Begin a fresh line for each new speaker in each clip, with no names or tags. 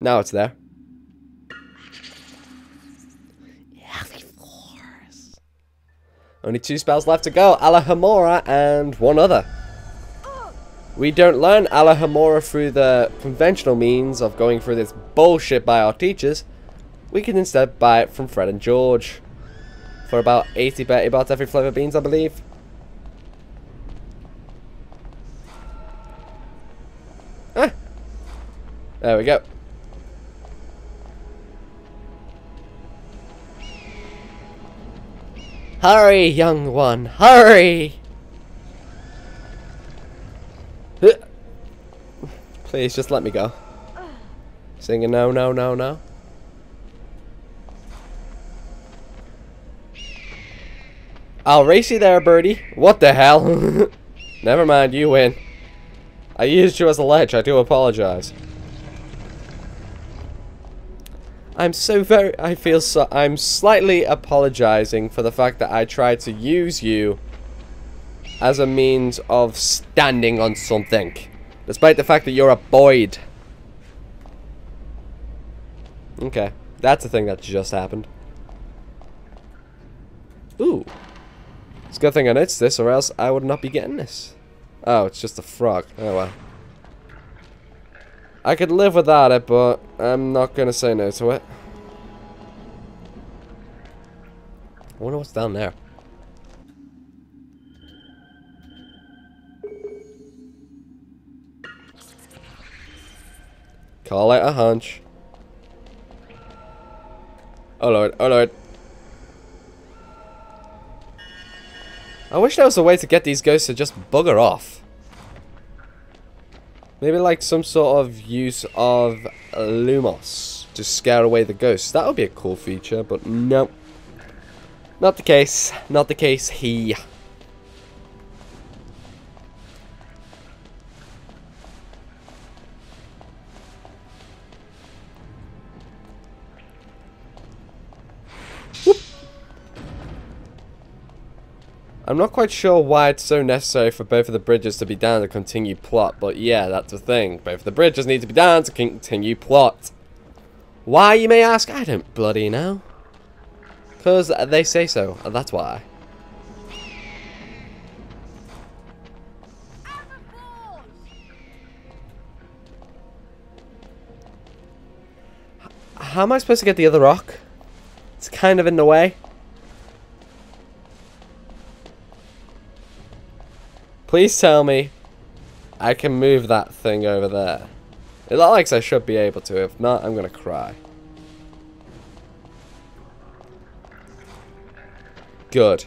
Now it's there. Only two spells left to go. Alohomora and one other. We don't learn Alohomora through the conventional means of going through this bullshit by our teachers. We can instead buy it from Fred and George. For about 80 Bertie Bott's every flavor beans, I believe. Ah. There we go. Hurry, young one, hurry! Uh. Please, just let me go. Singing no, no, no, no. I'll race you there, birdie. What the hell? Never mind, you win. I used you as a ledge, I do apologize. I'm so very, I feel so, I'm slightly apologizing for the fact that I tried to use you as a means of standing on something. Despite the fact that you're a Boyd. Okay, that's a thing that just happened. Ooh. It's a good thing I noticed this, or else I would not be getting this. Oh, it's just a frog. Oh well. I could live without it, but I'm not to say no to it. I wonder what's down there. Call it a hunch. Oh lord, oh lord. I wish there was a way to get these ghosts to just bugger off. Maybe like some sort of use of Lumos to scare away the ghosts. That would be a cool feature, but no. Not the case. Not the case he. I'm not quite sure why it's so necessary for both of the bridges to be down to continue plot, but yeah, that's the thing. Both of the bridges need to be down to continue plot. Why, you may ask? I don't bloody know. Because they say so, and that's why. How am I supposed to get the other rock? It's kind of in the way. Please tell me I can move that thing over there. It looks like I should be able to. If not, I'm going to cry. Good.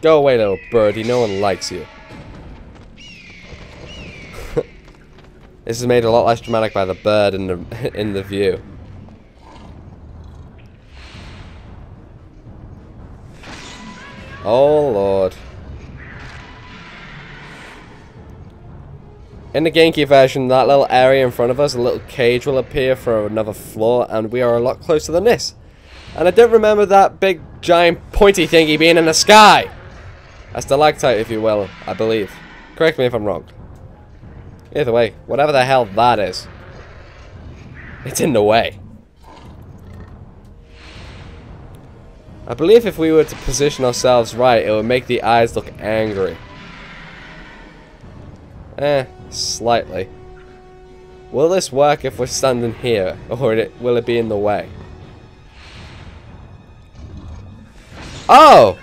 Go away, little birdie. No one likes you. this is made a lot less dramatic by the bird in the in the view. Oh, Lord. In the Genki version, that little area in front of us, a little cage will appear for another floor, and we are a lot closer than this. And I don't remember that big, giant, pointy thingy being in the sky! That's a stalactite, if you will, I believe. Correct me if I'm wrong. Either way, whatever the hell that is, it's in the way. I believe if we were to position ourselves right, it would make the eyes look angry. Eh, slightly. Will this work if we're standing here, or will it be in the way? Oh!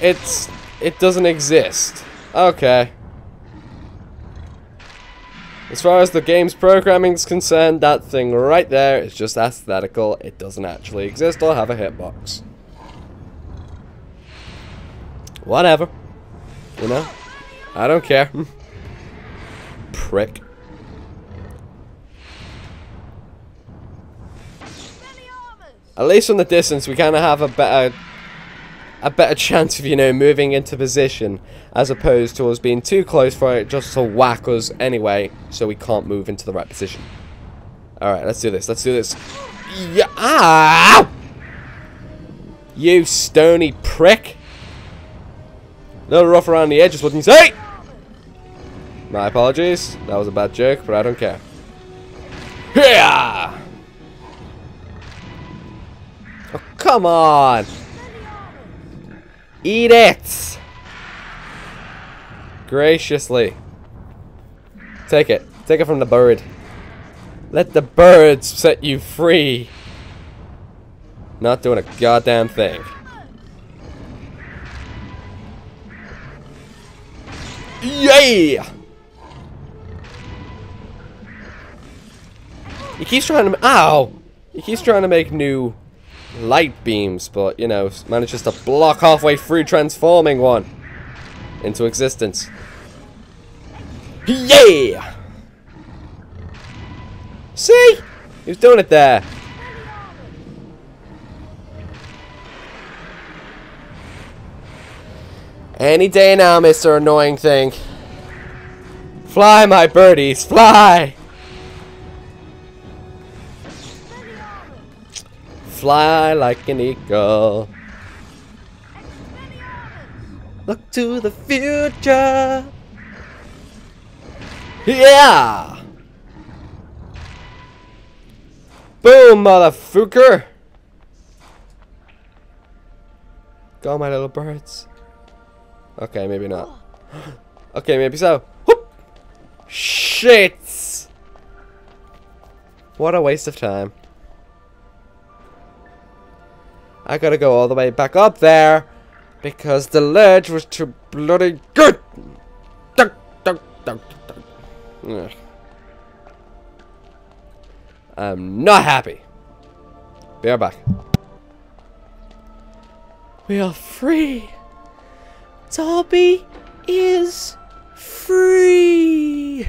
It's... it doesn't exist. Okay. As far as the game's programming is concerned, that thing right there is just aesthetical. It doesn't actually exist or have a hitbox. Whatever. You know? I don't care. Prick. At least from the distance, we kind of have a better, a better chance of, you know, moving into position, as opposed to us being too close for it just to whack us anyway, so we can't move into the right position. Alright, let's do this, let's do this. Yeah, ah! You stony prick! A little rough around the edges, wouldn't you say? My apologies. That was a bad joke, but I don't care. Yeah! Oh, come on! Eat it! Graciously. Take it. Take it from the bird. Let the birds set you free. Not doing a goddamn thing. Yeah! He keeps trying to... Ow! He keeps trying to make new light beams, but, you know, manages to block halfway through transforming one into existence. Yeah! See? He was doing it there. Any day now, Mr. Annoying Thing. Fly, my birdies, fly! Fly like an eagle. Look to the future. Yeah! Boom, motherfucker! Go, my little birds. Okay, maybe not. okay, maybe so. Whoop! Shit! What a waste of time. I gotta go all the way back up there because the ledge was too bloody good. Dunk, dunk, dunk. I'm not happy. Be right back. We are free. Dobby is free.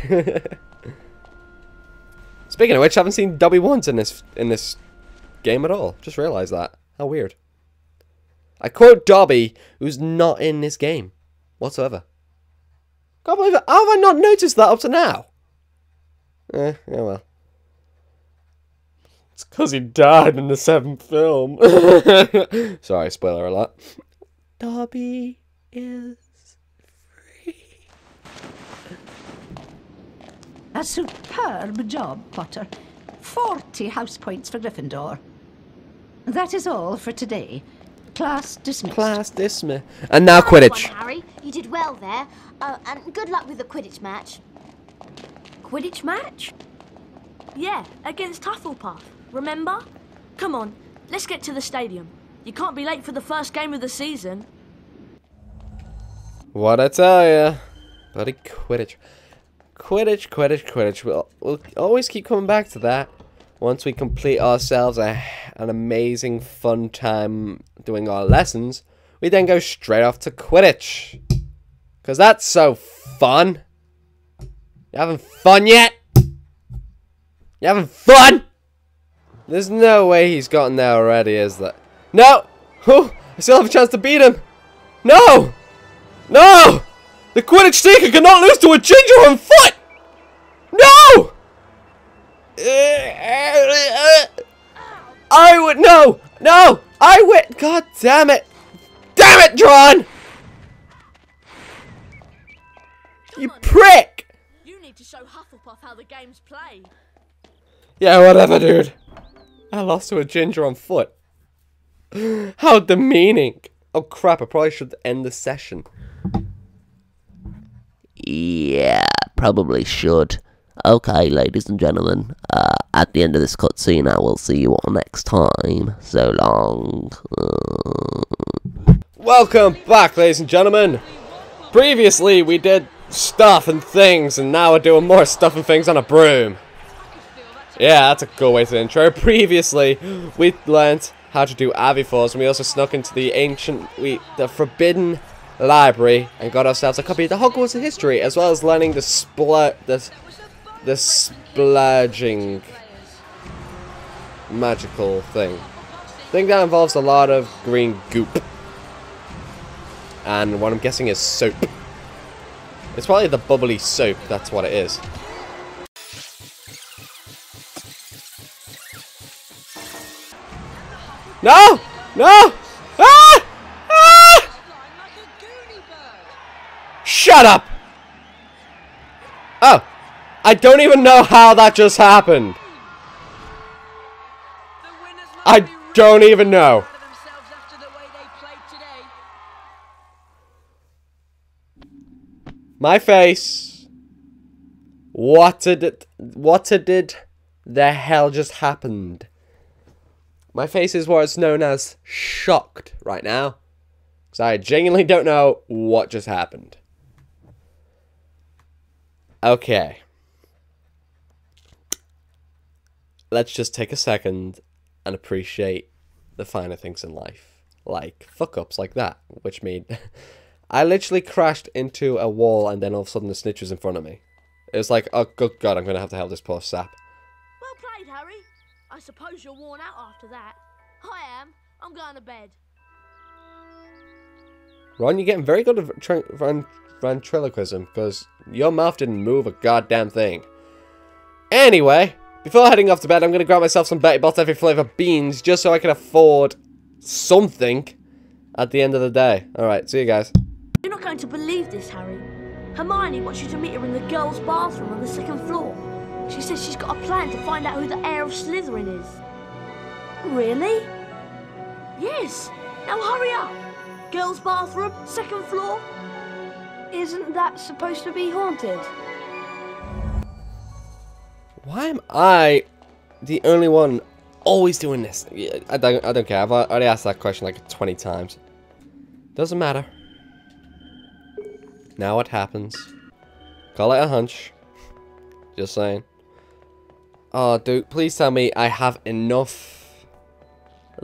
Speaking of which, I haven't seen Dobby once in this in this game at all. Just realised that. How weird. I quote Dobby, who's not in this game whatsoever. Can't believe it. How have I not noticed that up to now? Eh, yeah, well. It's because he died in the seventh film. Sorry, spoiler alert. Dobby is free.
A superb job, Potter. Forty house points for Gryffindor. That is all for today. Class dismissed.
Class dismissed. And now
Nice
Quidditch.
one, Harry. You did well there. Uh, and good luck with the Quidditch match.
Quidditch match? Yeah, against Hufflepuff. Remember? Come on, let's get to the stadium. You can't be late for the first game of the season.
What I tell ya. Bloody Quidditch. Quidditch, Quidditch, Quidditch. We'll, we'll always keep coming back to that. Once we complete ourselves a, an amazing fun time doing our lessons, we then go straight off to Quidditch. Because that's so fun. You having fun yet? You having fun? There's no way he's gotten there already, is there? No! Oh, I still have a chance to beat him! No! No! The Quidditch Seeker cannot lose to a ginger on foot! No! I would no! No! I would God damn it! Damn it, Drawn! You prick!
You need to show Hufflepuff how the game's played.
Yeah, whatever, dude. I lost to a ginger on foot. How demeaning. Oh crap, I probably should end the session.
Yeah, probably should. Okay, ladies and gentlemen, uh, at the end of this cutscene, I will see you all next time. So long.
Welcome back, ladies and gentlemen. Previously, we did stuff and things, and now we're doing more stuff and things on a broom. Yeah, that's a cool way to intro. Previously, we learnt how to do Avifors, and we also snuck into the ancient, we, the Forbidden Library, and got ourselves a copy of the Hogwarts history, as well as learning the spl the, the splurging magical thing. I think that involves a lot of green goop. And what I'm guessing is soap. It's probably the bubbly soap, that's what it is. No! No! Ah! Ah! Shut up! I don't even know how that just happened. I don't even know. My face. What did it, what did the hell just happened? My face is what's known as shocked right now. Because I genuinely don't know what just happened. Okay. Let's just take a second and appreciate the finer things in life. Like fuck ups like that, which made I literally crashed into a wall and then all of a sudden the snitch was in front of me. It was like, oh good god, I'm gonna have to help this poor sap.
Well played, Harry. I suppose you're worn out after that. I am. I'm going to bed.
Ron, you're getting very good at tran ventriloquism because your mouth didn't move a goddamn thing. Anyway, before heading off to bed, I'm going to grab myself some Bertie Bott's every flavour beans just so I can afford something at the end of the day. Alright, see you guys.
You're not going to believe this, Harry. Hermione wants you to meet her in the girls' bathroom on the second floor. She says she's got a plan to find out who the heir of Slytherin is. Really? Yes. Now hurry up. Girls' bathroom, second floor.
Isn't that supposed to be haunted?
Why am I the only one always doing this? I don't, I don't care. I've already asked that question like 20 times. Doesn't matter. Now what happens? Call it a hunch. Just saying. Oh, dude, please tell me I have enough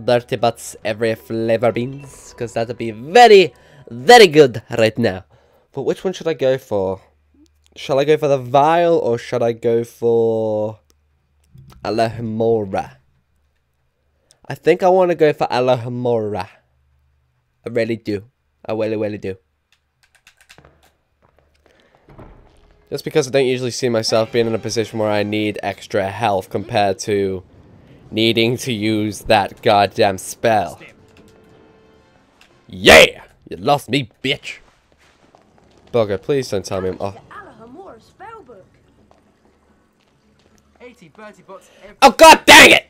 Dirty Butts every flavor beans. Because that'd be very, very good right now. But which one should I go for? Shall I go for the vial or should I go for Alohomora? I think I want to go for Alohomora. I really do. I really, really do. Just because I don't usually see myself being in a position where I need extra health compared to needing to use that goddamn spell. Yeah! You lost me, bitch! Bugger, please don't tell me I'm off.
Alohomora spellbook.
80 Bertie Bott's every
Oh god dang it!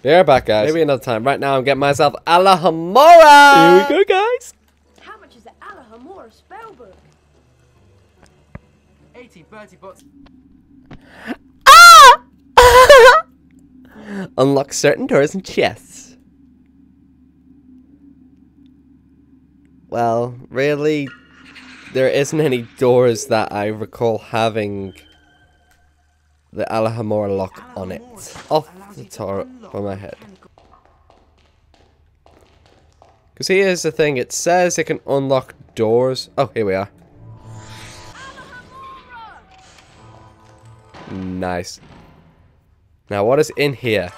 Be right back, guys. Maybe another time. Right now, I'm getting myself Alohomora! Here we go, guys!
How much is the Alohomora spellbook?
80 Bertie Bott's ah!
Unlock certain doors and chests. Well, really, there isn't any doors that I recall having the Alohomora lock on it. Off the top of my head. Because here's the thing, it says it can unlock doors. Oh, here we are. Nice. Now, what is in here?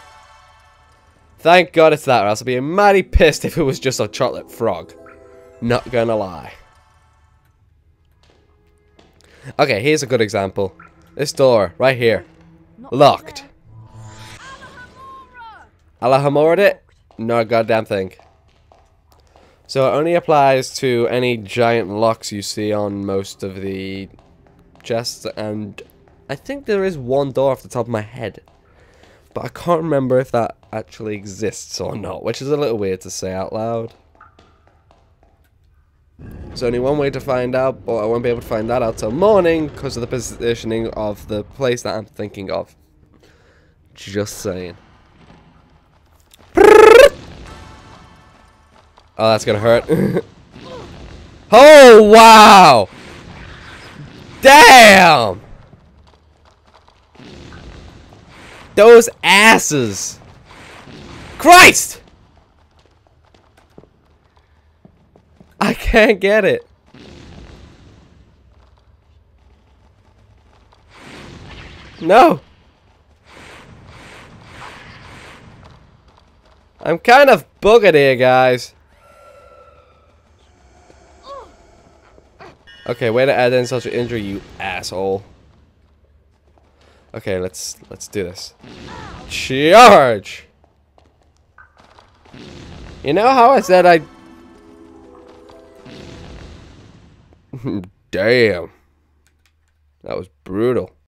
Thank God it's that, or else I'd be mighty pissed if it was just a chocolate frog. Not gonna lie. Okay, here's a good example. This door, right here. Locked. Alahamored it? No goddamn thing. So it only applies to any giant locks you see on most of the chests, and I think there is one door off the top of my head. But I can't remember if that actually exists or not, which is a little weird to say out loud. There's only one way to find out, but I won't be able to find that out till morning because of the positioning of the place that I'm thinking of. Just saying. Oh, that's gonna hurt. oh, wow! Damn! Those asses! Christ! I can't get it. No. I'm kind of buggered here, guys. Okay, way to add insult to injury, you asshole. Okay, let's let's do this. Charge! You know how I said I Damn. That was brutal.